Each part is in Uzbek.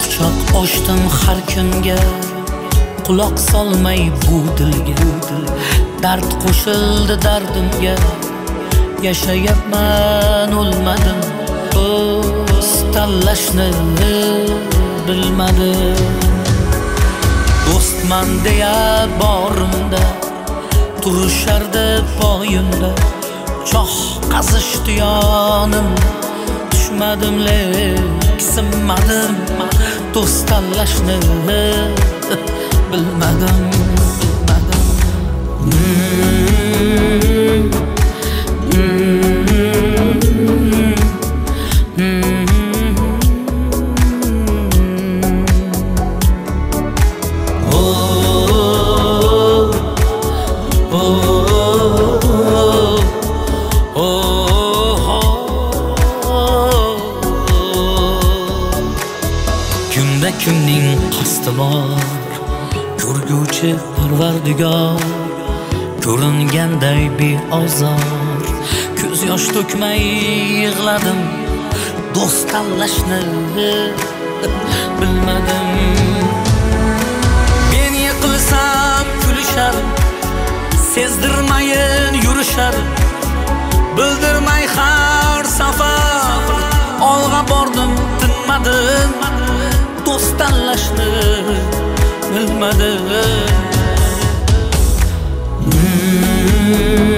quchoq ochdim har kimga quloq solmay bu dilga. Dard qo'shildi dardimga yashayapman o'lmadim. O'z tanlashni bilmadim. Do'stman deya borimda turishardi poyimda. Choh qazishdi yonim tushmadim leksinmadim. Do'st tanlashni bilmadim bilmadim. Hmm. Kimning qasdi bor. Ko'rguvchi parvardigor Ko'ringanday beozor. Ko'z yosh to'kmay yig'ladim Do'st tanlashni bilmadim. Men yiqilsam kulishar Sezdirmayin bilmadim Os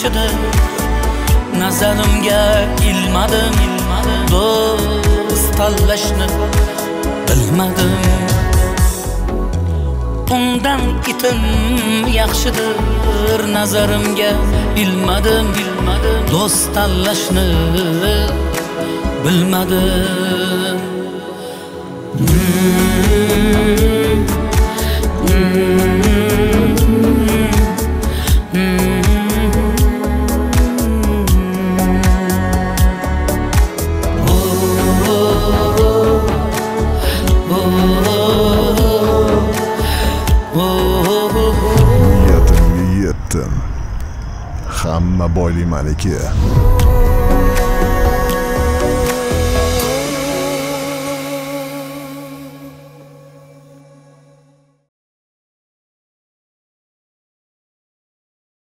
itim yaxshidir nazarimga ilmadim do'st tanlashni bilmadim undan itim yaxshidir nazarimga ilmadim bilmadim do'st tanlashni bilmadim hmm. Hamma boylik maliki